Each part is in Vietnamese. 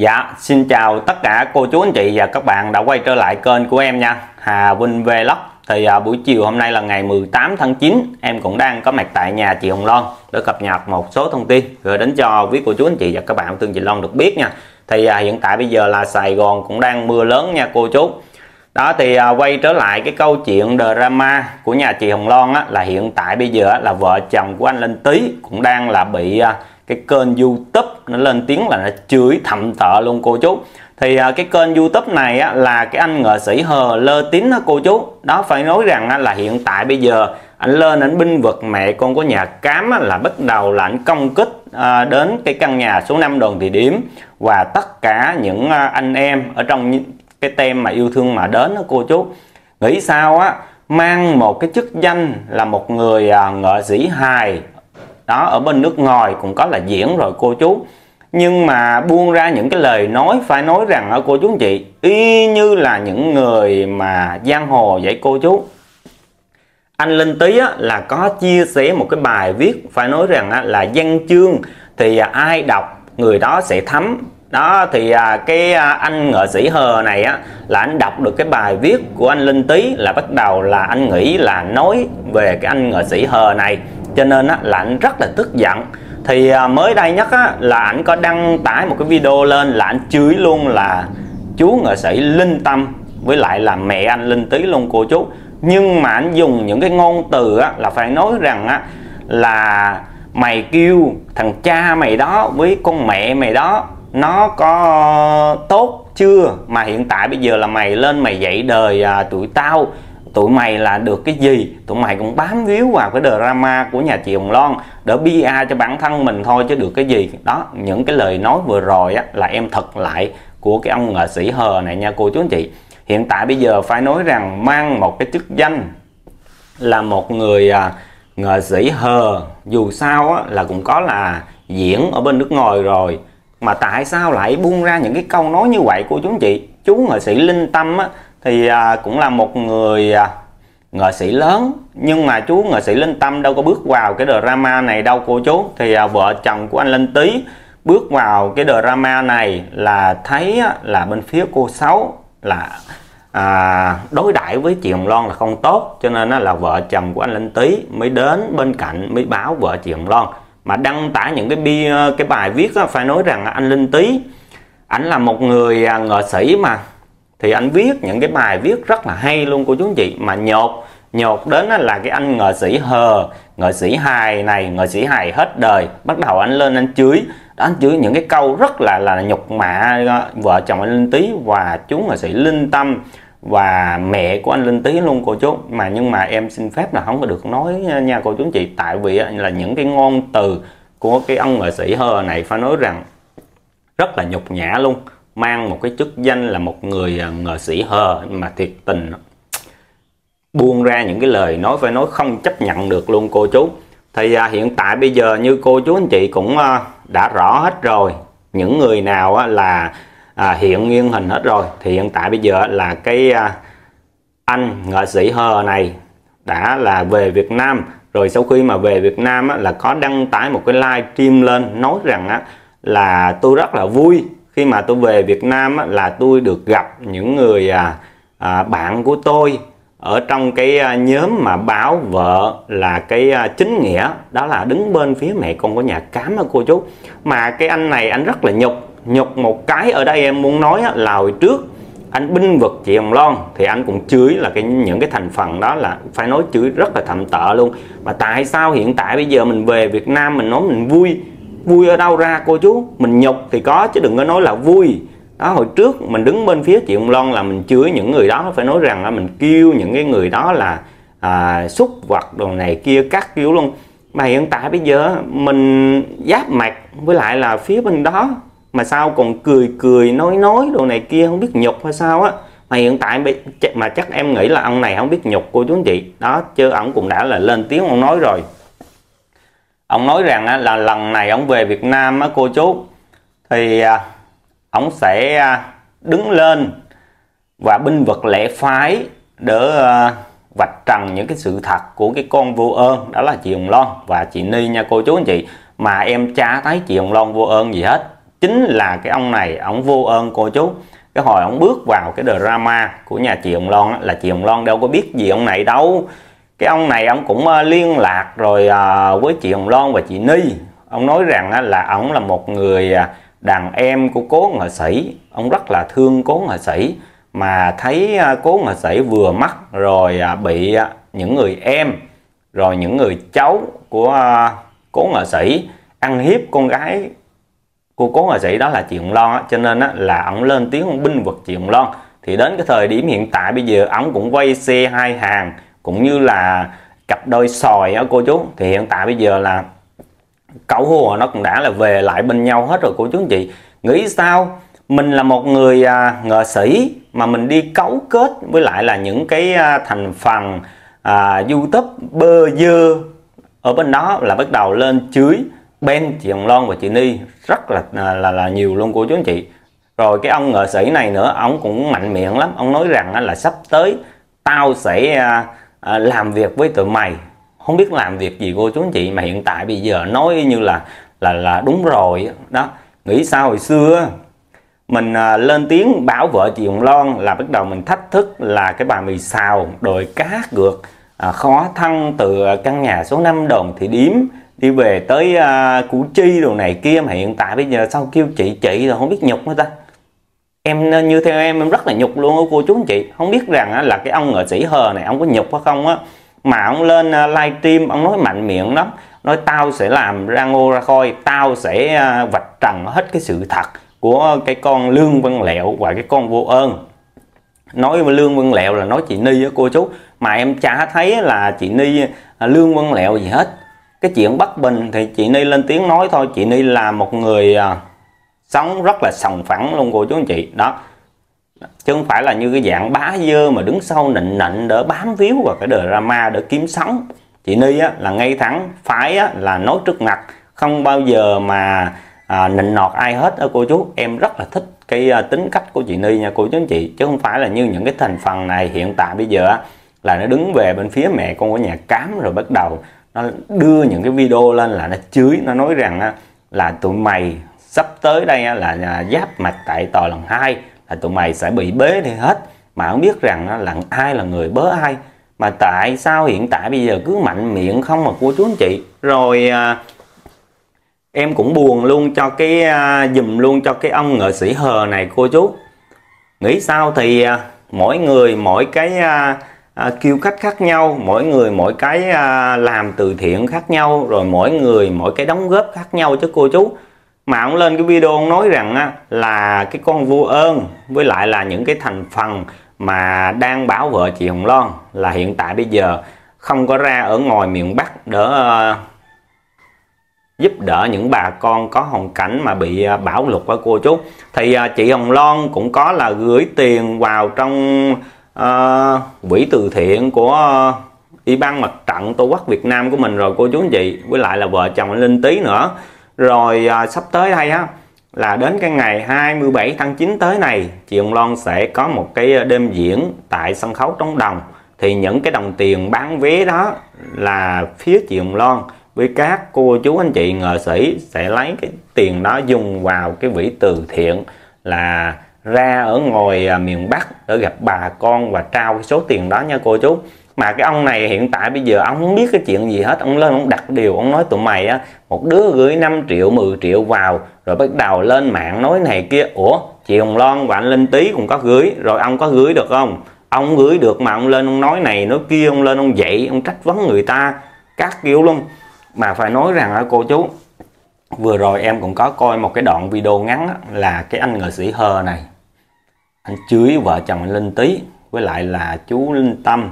Dạ, xin chào tất cả cô chú anh chị và các bạn đã quay trở lại kênh của em nha. Hà Vinh Vlog. Thì à, buổi chiều hôm nay là ngày 18 tháng 9 Em cũng đang có mặt tại nhà chị Hồng Loan Để cập nhật một số thông tin Gửi đến cho quý cô chú anh chị và các bạn Thương chị Loan được biết nha. Thì à, hiện tại bây giờ là Sài Gòn cũng đang mưa lớn nha cô chú. Đó thì à, quay trở lại cái câu chuyện drama của nhà chị Hồng Loan á, là hiện tại bây giờ á, là vợ chồng của anh Linh Tý cũng đang là bị à, cái kênh YouTube nó lên tiếng là nó chửi thậm tợ luôn cô chú. Thì à, cái kênh YouTube này á, là cái anh nghệ sĩ Hờ Lơ Tín đó cô chú. Đó phải nói rằng á, là hiện tại bây giờ anh lên anh binh vực mẹ con của nhà cám á, là bắt đầu là anh công kích à, đến cái căn nhà số 5 đồn thị điểm và tất cả những à, anh em ở trong cái tem mà yêu thương mà đến đó cô chú. Nghĩ sao á mang một cái chức danh là một người à, nghệ sĩ hài đó ở bên nước ngoài cũng có là diễn rồi cô chú. Nhưng mà buông ra những cái lời nói phải nói rằng ở cô chú anh chị y như là những người mà giang hồ vậy cô chú. Anh Linh Tý á, là có chia sẻ một cái bài viết phải nói rằng á, là văn chương thì ai đọc người đó sẽ thấm. Đó thì à, cái à, anh nghệ sĩ hờ này á là anh đọc được cái bài viết của anh Linh Tý là bắt đầu là anh nghĩ là nói về cái anh nghệ sĩ hờ này cho nên á là anh rất là tức giận. Thì à, mới đây nhất á là anh có đăng tải một cái video lên là anh chửi luôn là chú nghệ sĩ Linh Tâm với lại là mẹ anh Linh Tý luôn cô chú. Nhưng mà anh dùng những cái ngôn từ á là phải nói rằng á là mày kêu thằng cha mày đó với con mẹ mày đó nó có tốt chưa? Mà hiện tại bây giờ là mày lên mày dạy đời à, tụi tao tụi mày là được cái gì? Tụi mày cũng bám víu vào cái drama của nhà chị Hồng Loan đỡ bia cho bản thân mình thôi chứ được cái gì. Đó những cái lời nói vừa rồi á, là em thật lại của cái ông nghệ sĩ hờ này nha cô chú anh chị. Hiện tại bây giờ phải nói rằng mang một cái chức danh là một người à, nghệ sĩ hờ. Dù sao á, là cũng có là diễn ở bên nước ngoài rồi. Mà tại sao lại buông ra những cái câu nói như vậy cô chú anh chị? Chú nghệ sĩ linh tâm á, thì à, cũng là một người à, nghệ sĩ lớn nhưng mà chú nghệ sĩ linh tâm đâu có bước vào cái drama này đâu cô chú. Thì à, vợ chồng của anh linh tý bước vào cái drama này là thấy á, là bên phía cô sáu là à, đối đãi với chị Hồng Loan là không tốt cho nên là vợ chồng của anh Linh Tý mới đến bên cạnh mới báo vợ chị Hồng Loan. Mà đăng tải những cái bi cái bài viết á, phải nói rằng anh Linh Tý ảnh là một người à, nghệ sĩ mà thì anh viết những cái bài viết rất là hay luôn cô chú anh chị. Mà nhột nhột đến là cái anh nghệ sĩ hờ nghệ sĩ hài này nghệ sĩ hài hết đời. Bắt đầu anh lên anh chửi. Anh chửi những cái câu rất là là nhục mạ ờ, vợ chồng anh Linh Tý và chú nghệ sĩ Linh Tâm và mẹ của anh Linh Tý luôn cô chú. Mà nhưng mà em xin phép là không có được nói ờ, nha cô chú anh chị. Tại vì là những cái ngôn từ của cái ông nghệ sĩ hờ này phải nói rằng rất là nhục nhã luôn mang một cái chức danh là một người à, nghệ sĩ hờ mà thiệt tình buông ra những cái lời nói phải nói không chấp nhận được luôn cô chú. Thì à, hiện tại bây giờ như cô chú anh chị cũng à, đã rõ hết rồi những người nào á, là à, hiện nguyên hình hết rồi thì hiện tại bây giờ là cái à, anh nghệ sĩ hờ này đã là về Việt Nam. Rồi sau khi mà về Việt Nam á, là có đăng tải một cái live stream lên nói rằng á, là tôi rất là vui khi mà tôi về Việt Nam á, là tôi được gặp những người à, à, bạn của tôi ở trong cái à, nhóm mà báo vợ là cái à, chính nghĩa đó là đứng bên phía mẹ con của nhà cám á cô chú. Mà cái anh này anh rất là nhục nhục một cái ở đây em muốn nói là hồi trước anh binh vực chị Hồng Loan thì anh cũng chửi là cái những cái thành phần đó là phải nói chửi rất là thậm tợ luôn. Mà tại sao hiện tại bây giờ mình về Việt Nam mình nói mình vui vui ở đâu ra cô chú? Mình nhục thì có chứ đừng có nói là vui. Đó hồi trước mình đứng bên phía chị ông Loan là mình chửi những người đó phải nói rằng là mình kêu những cái người đó là à, xúc vật đồ này kia cắt kiểu luôn. Mà hiện tại bây giờ mình giáp mặt với lại là phía bên đó. Mà sao còn cười cười nói nói đồ này kia không biết nhục hay sao á. Mà hiện tại mà chắc em nghĩ là ông này không biết nhục cô chú anh chị. Đó chứ ổng cũng đã là lên tiếng ông nói rồi ông nói rằng là lần này ông về Việt Nam, á, cô chú, thì à, ông sẽ à, đứng lên và binh vực lẽ phái để à, vạch trần những cái sự thật của cái con vô ơn, đó là chị Hồng Loan và chị Ni nha, cô chú anh chị. Mà em chả thấy chị Hồng Loan vô ơn gì hết. Chính là cái ông này, ông vô ơn, cô chú. Cái hồi ông bước vào cái drama của nhà chị Hồng Loan là chị Hồng Loan đâu có biết gì ông này đâu cái ông này ông cũng ờ, liên lạc rồi ờ, với chị Hồng Loan và chị Ni. Ông nói rằng là ông là một người à, đàn em của cố nghệ sĩ. Ông rất là thương cố nghệ sĩ mà thấy ờ, cố nghệ sĩ vừa mắc rồi à, bị à, những người em rồi những người cháu của cố nghệ sĩ ăn hiếp con gái của cố nghệ sĩ đó là chị Hồng Loan cho nên á, là ông lên tiếng ông binh vực chị Hồng Loan. Thì đến cái thời điểm hiện tại bây giờ ông cũng quay xe hai hàng cũng như là cặp đôi sòi á cô chú. Thì hiện tại bây giờ là cậu hùa nó cũng đã là về lại bên nhau hết rồi cô chú anh chị. Nghĩ sao? Mình là một người à, nghệ sĩ mà mình đi cấu kết với lại là những cái à, thành phần à, youtube bơ dơ. Ở bên đó là bắt đầu lên chuối Ben chị Hồng Loan và chị Ni. Rất là là là, là nhiều luôn cô chú anh chị. Rồi cái ông nghệ sĩ này nữa ông cũng mạnh miệng lắm. Ông nói rằng là sắp tới tao sẽ à, à, làm việc với tụi mày. Không biết làm việc gì cô chú anh chị mà hiện tại bây giờ nói như là là là đúng rồi đó nghĩ sao hồi xưa mình à, lên tiếng bảo vợ chị Hồng Loan là bắt đầu mình thách thức là cái bà mì xào đồi cá gượt à, khó thăng từ à, căn nhà số 5 đồng thì điếm đi về tới à, củ chi đồ này kia mà hiện tại bây giờ sao kêu chị chị rồi không biết nhục nữa ta? Em như theo em em rất là nhục luôn cô chú anh chị. Không biết rằng là cái ông nghệ sĩ hờ này, ông có nhục hay không á. Mà ông lên à, livestream, ông nói mạnh miệng lắm. Nói tao sẽ làm ra ngô ra khôi tao sẽ à, vạch trần hết cái sự thật của cái con lương văn lẹo và cái con vô ơn. Nói với lương văn lẹo là nói chị ni á, cô chú. Mà em chả thấy là chị ni à, lương văn lẹo gì hết. Cái chuyện bất bình thì chị Ni lên tiếng nói thôi. Chị Ni là một người sống rất là sòng phẳng luôn cô chú anh chị. Đó. Chứ không phải là như cái dạng bá dơ mà đứng sau nịnh nịnh để bám víu vào cái drama để kiếm sống. Chị Ni á, là ngay thẳng phải á, là nói trước mặt. Không bao giờ mà à, nịnh nọt ai hết ở cô chú. Em rất là thích cái à, tính cách của chị Ni nha cô chú anh chị. Chứ không phải là như những cái thành phần này hiện tại bây giờ á, là nó đứng về bên phía mẹ con của nhà cám rồi bắt đầu nó đưa những cái video lên là nó chửi nó nói rằng là tụi mày sắp tới đây là giáp mặt tại tòa lần hai là tụi mày sẽ bị bế đi hết. Mà không biết rằng là ai là người bớ ai. Mà tại sao hiện tại bây giờ cứ mạnh miệng không mà cô chú anh chị? Rồi à, em cũng buồn luôn cho cái à, dùm luôn cho cái ông nghệ sĩ hờ này cô chú. Nghĩ sao thì à, mỗi người mỗi cái à, à, kêu cách khác nhau. Mỗi người mỗi cái à, làm từ thiện khác nhau. Rồi mỗi người mỗi cái đóng góp khác nhau chứ cô chú mà ông lên cái video ông nói rằng á, là cái con vua ơn với lại là những cái thành phần mà đang bảo vợ chị Hồng Loan là hiện tại bây giờ không có ra ở ngoài miền Bắc để uh, giúp đỡ những bà con có hoàn cảnh mà bị uh, bão lụt với cô chú. Thì uh, chị Hồng Loan cũng có là gửi tiền vào trong uh, quỹ từ thiện của uh, ủy ban mặt trận tổ quốc Việt Nam của mình rồi cô chú anh chị với lại là vợ chồng anh Linh Tý nữa rồi à, sắp tới đây á là đến cái ngày 27 tháng 9 tới này chị Hồng Loan sẽ có một cái à, đêm diễn tại sân khấu Trống Đồng. Thì những cái đồng tiền bán vé đó là phía chị Hồng Loan với các cô chú anh chị nghệ sĩ sẽ lấy cái tiền đó dùng vào cái vĩ từ thiện là ra ở ngoài à, miền Bắc để gặp bà con và trao cái số tiền đó nha cô chú mà cái ông này hiện tại bây giờ ông không biết cái chuyện gì hết. Ông lên ông đặt điều ông nói tụi mày á một đứa gửi 5 triệu 10 triệu vào rồi bắt đầu lên mạng nói này kia. Ủa chị Hồng Loan và anh Linh Tý cũng có gửi rồi ông có gửi được không? Ông gửi được mà ông lên ông nói này nói kia ông lên ông dậy ông trách vấn người ta các kiểu luôn. Mà phải nói rằng á cô chú vừa rồi em cũng có coi một cái đoạn video ngắn á, là cái anh nghệ sĩ hờ này anh chửi vợ chồng anh Linh Tý với lại là chú Linh Tâm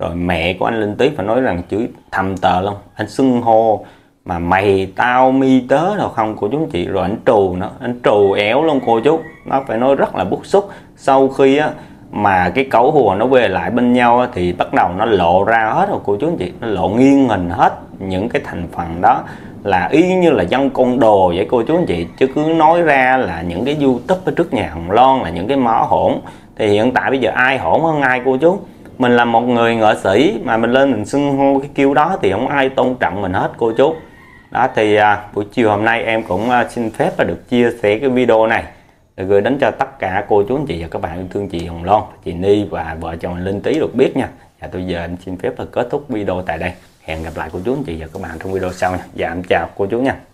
rồi mẹ của anh Linh Tý phải nói rằng, chửi thầm tờ luôn anh xưng hô mà mày tao mi tớ nào không cô chú chị. Rồi anh trù nó, anh trù éo luôn cô chú. Nó phải nói rất là bức xúc. Sau khi á, mà cái cấu hùa nó về lại bên nhau thì bắt đầu nó lộ ra hết rồi cô chú anh chị. Nó lộ nghiêng hình hết những cái thành phần đó là y như là dân con đồ vậy cô chú anh chị. Chứ cứ nói ra là những cái youtube ở trước nhà hồng loan, là những cái mỏ hỗn thì hiện tại bây giờ ai hỗn hơn ai cô chú? Mình là một người nghệ sĩ mà mình lên mình xưng hô cái kêu đó thì không ai tôn trọng mình hết cô chú. Đó thì à, buổi chiều hôm nay em cũng à, xin phép là được chia sẻ cái video này để gửi đến cho tất cả cô chú anh chị và các bạn yêu thương chị Hồng Loan chị Ni và vợ chồng Linh Tý được biết nha. Và tôi giờ em xin phép là kết thúc video tại đây. Hẹn gặp lại cô chú anh chị và các bạn trong video sau nha. Và em chào cô chú nha.